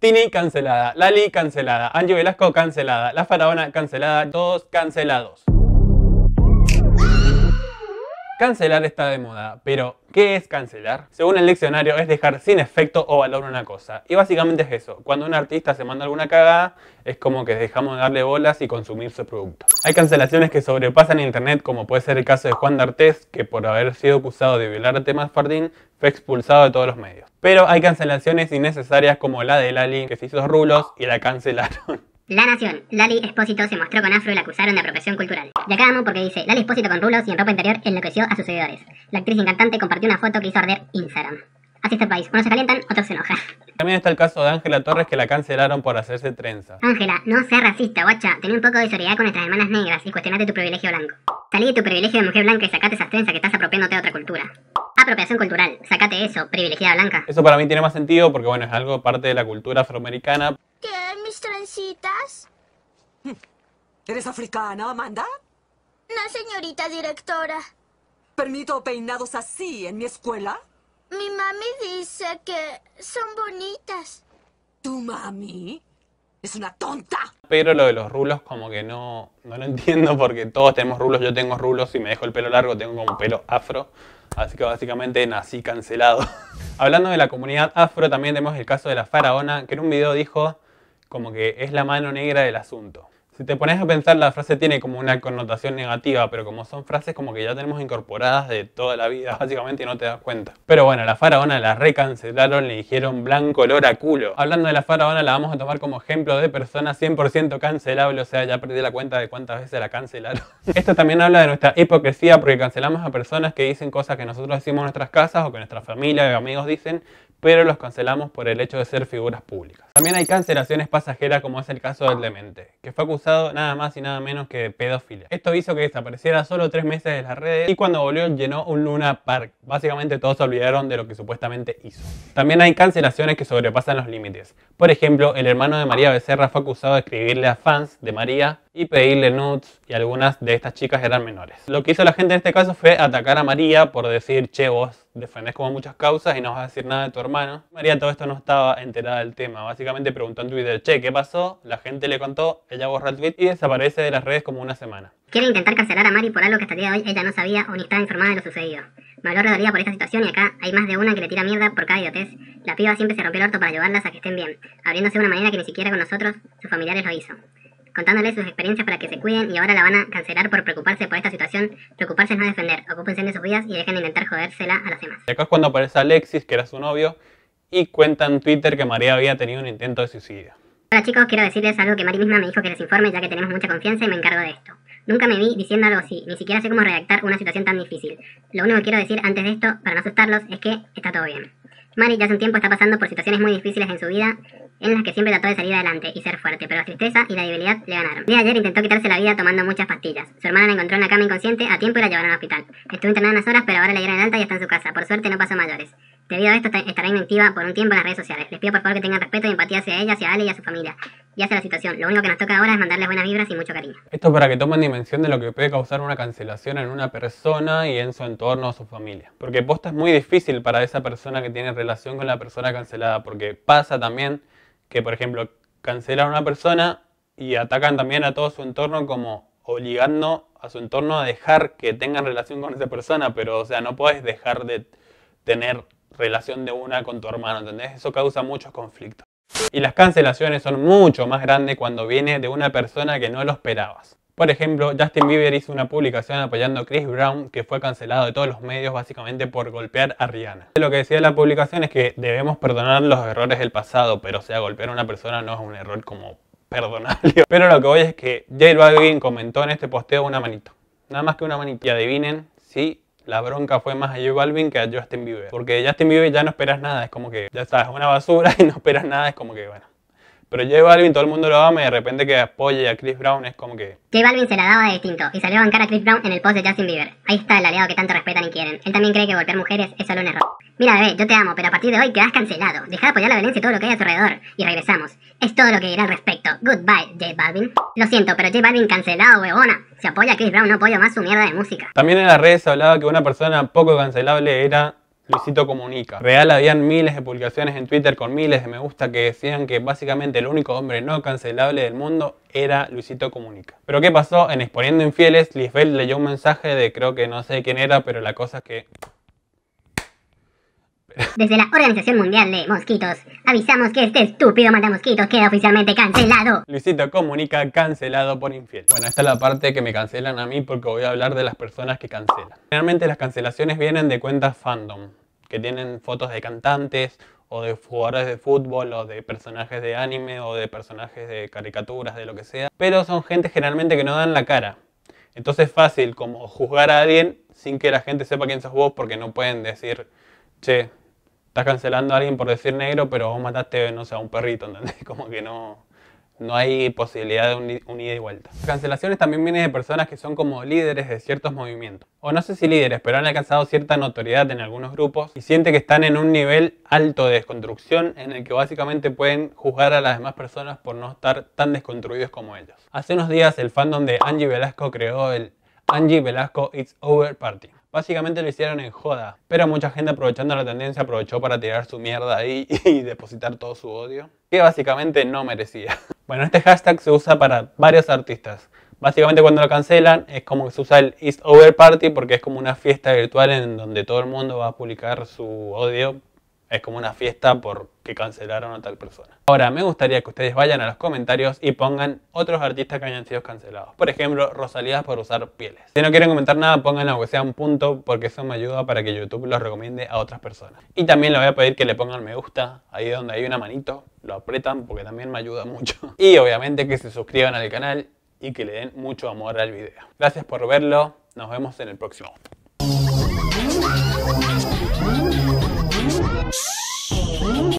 Tini cancelada, Lali cancelada, Angie Velasco cancelada, La Faraona cancelada, todos cancelados. Cancelar está de moda, pero ¿qué es cancelar? Según el diccionario es dejar sin efecto o valor una cosa. Y básicamente es eso, cuando un artista se manda alguna cagada, es como que dejamos de darle bolas y consumir su producto. Hay cancelaciones que sobrepasan internet, como puede ser el caso de Juan D'Artés, que por haber sido acusado de violar a temas Fardín, fue expulsado de todos los medios. Pero hay cancelaciones innecesarias como la de Lali, que se hizo rulos y la cancelaron. La Nación. Lali Espósito se mostró con afro y la acusaron de apropiación cultural. Y acá amo porque dice, Lali Espósito con rulos y en ropa interior enloqueció a sus seguidores. La actriz y cantante compartió una foto que hizo arder Instagram. Así está el país. Unos se calientan, otros se enojan. También está el caso de Ángela Torres que la cancelaron por hacerse trenza. Ángela, no seas racista, guacha. Ten un poco de solidaridad con nuestras hermanas negras y cuestionate tu privilegio blanco. Salí de tu privilegio de mujer blanca y sacate esas trenzas que estás apropiándote de otra cultura. Apropiación cultural. Sacate eso, privilegiada blanca. Eso para mí tiene más sentido porque bueno, es algo parte de la cultura afroamericana. ¿Mis trencitas? ¿Eres africana, Amanda? No, señorita directora. ¿Permito peinados así en mi escuela? Mi mami dice que son bonitas. ¿Tu mami? Es una tonta. Pero lo de los rulos como que no, no lo entiendo porque todos tenemos rulos, yo tengo rulos y me dejo el pelo largo, tengo como pelo afro. Así que básicamente nací cancelado. Hablando de la comunidad afro, también tenemos el caso de la faraona, que en un video dijo como que es la mano negra del asunto. Si te pones a pensar, la frase tiene como una connotación negativa, pero como son frases como que ya tenemos incorporadas de toda la vida, básicamente, y no te das cuenta. Pero bueno, la faraona la recancelaron, le dijeron blanco olor a culo. Hablando de la faraona, la vamos a tomar como ejemplo de persona 100% cancelable, o sea, ya perdí la cuenta de cuántas veces la cancelaron. Esto también habla de nuestra hipocresía, porque cancelamos a personas que dicen cosas que nosotros decimos en nuestras casas o que nuestra familia y amigos dicen, pero los cancelamos por el hecho de ser figuras públicas. También hay cancelaciones pasajeras como es el caso del demente, que fue acusado nada más y nada menos que de pedofilia. Esto hizo que desapareciera solo tres meses de las redes y cuando volvió llenó un Luna Park. Básicamente todos se olvidaron de lo que supuestamente hizo. También hay cancelaciones que sobrepasan los límites. Por ejemplo, el hermano de María Becerra fue acusado de escribirle a fans de María y pedirle nudes y algunas de estas chicas eran menores. Lo que hizo la gente en este caso fue atacar a María por decir, che, vos defendés como muchas causas y no vas a decir nada de tu hermano. María todo esto no estaba enterada del tema. Básicamente preguntó en Twitter, che, ¿qué pasó? La gente le contó, ella borra el tweet y desaparece de las redes como una semana. Quiere intentar cancelar a Mari por algo que hasta el día de hoy ella no sabía o ni estaba informada de lo sucedido. Me habló redolida por esta situación y acá hay más de una que le tira mierda por cada idiotez. La piba siempre se rompió el orto para ayudarlas a que estén bien, abriéndose una manera que ni siquiera con nosotros, sus familiares lo hizo contándoles sus experiencias para que se cuiden y ahora la van a cancelar por preocuparse por esta situación. Preocuparse es no defender, ocúpense de sus vidas y dejen de intentar jodérsela a los demás. Y acá es cuando aparece Alexis, que era su novio, y cuenta en Twitter que María había tenido un intento de suicidio. Hola chicos, quiero decirles algo que Mari misma me dijo que les informe ya que tenemos mucha confianza y me encargo de esto. Nunca me vi diciendo algo así, ni siquiera sé cómo redactar una situación tan difícil. Lo único que quiero decir antes de esto, para no asustarlos, es que está todo bien. Mari ya hace un tiempo está pasando por situaciones muy difíciles en su vida en las que siempre trató de salir adelante y ser fuerte, pero la tristeza y la debilidad le ganaron. De ayer intentó quitarse la vida tomando muchas pastillas. Su hermana la encontró en la cama inconsciente a tiempo y la llevaron al hospital. Estuvo internada unas horas, pero ahora le dieron alta y está en su casa. Por suerte no pasó mayores. Debido a esto estará inactiva por un tiempo en las redes sociales. Les pido por favor que tengan respeto y empatía hacia ella, hacia Ale y a su familia. Y hacia la situación. Lo único que nos toca ahora es mandarles buenas vibras y mucho cariño. Esto para que tomen dimensión de lo que puede causar una cancelación en una persona y en su entorno o su familia. Porque posta es muy difícil para esa persona que tiene relación con la persona cancelada. Porque pasa también que, por ejemplo, cancelan a una persona y atacan también a todo su entorno como obligando a su entorno a dejar que tengan relación con esa persona, pero o sea, no puedes dejar de tener relación de una con tu hermano, ¿entendés? Eso causa muchos conflictos. Y las cancelaciones son mucho más grandes cuando viene de una persona que no lo esperabas. Por ejemplo, Justin Bieber hizo una publicación apoyando a Chris Brown que fue cancelado de todos los medios básicamente por golpear a Rihanna. Lo que decía la publicación es que debemos perdonar los errores del pasado, pero o sea, golpear a una persona no es un error como perdonable. Pero lo que voy es que J Balvin comentó en este posteo una manito. Nada más que una manito. Y adivinen si la bronca fue más a J Balvin que a Justin Bieber. Porque Justin Bieber ya no esperas nada, es como que ya sabes, una basura y no esperas nada, es como que bueno. Pero J Balvin todo el mundo lo ama y de repente que apoye a Chris Brown es como que... J Balvin se la daba de distinto y salió a bancar a Chris Brown en el post de Justin Bieber. Ahí está el aliado que tanto respetan y quieren. Él también cree que golpear mujeres es solo un error. Mira bebé, yo te amo, pero a partir de hoy quedas cancelado. Deja de apoyar la violencia y todo lo que hay a tu alrededor. Y regresamos. Es todo lo que diré al respecto. Goodbye, J Balvin. Lo siento, pero J Balvin cancelado, huevona. Si apoya a Chris Brown no apoyo más su mierda de música. También en las redes se hablaba que una persona poco cancelable era Luisito Comunica. Real habían miles de publicaciones en Twitter con miles de me gusta que decían que básicamente el único hombre no cancelable del mundo era Luisito Comunica. Pero ¿qué pasó? En Exponiendo Infieles, Lisbeth leyó un mensaje de creo que no sé quién era, pero la cosa es que Desde la Organización Mundial de Mosquitos, avisamos que este estúpido matamosquitos queda oficialmente cancelado. Luisito Comunica cancelado por infiel. Bueno, esta es la parte que me cancelan a mí porque voy a hablar de las personas que cancelan. Generalmente las cancelaciones vienen de cuentas fandom, que tienen fotos de cantantes o de jugadores de fútbol o de personajes de anime o de personajes de caricaturas, de lo que sea. Pero son gente generalmente que no dan la cara. Entonces es fácil como juzgar a alguien sin que la gente sepa quién sos vos porque no pueden decir, che, estás cancelando a alguien por decir negro, pero vos mataste, no sé, a un perrito, ¿entendés? Como que no, no hay posibilidad de un, un ida y vuelta. Las cancelaciones también vienen de personas que son como líderes de ciertos movimientos. O no sé si líderes, pero han alcanzado cierta notoriedad en algunos grupos y siente que están en un nivel alto de desconstrucción en el que básicamente pueden juzgar a las demás personas por no estar tan desconstruidos como ellos. Hace unos días el fandom de Angie Velasco creó el Angie Velasco It's Over Party. Básicamente lo hicieron en joda, pero mucha gente aprovechando la tendencia aprovechó para tirar su mierda ahí y depositar todo su odio, que básicamente no merecía. Bueno, este hashtag se usa para varios artistas. Básicamente cuando lo cancelan es como que se usa el It's Over Party porque es como una fiesta virtual en donde todo el mundo va a publicar su odio es como una fiesta porque cancelaron a tal persona. Ahora, me gustaría que ustedes vayan a los comentarios y pongan otros artistas que hayan sido cancelados. Por ejemplo, Rosalía por usar pieles. Si no quieren comentar nada, pongan aunque sea un punto porque eso me ayuda para que YouTube los recomiende a otras personas. Y también les voy a pedir que le pongan me gusta, ahí donde hay una manito, lo apretan porque también me ayuda mucho. Y obviamente que se suscriban al canal y que le den mucho amor al video. Gracias por verlo, nos vemos en el próximo.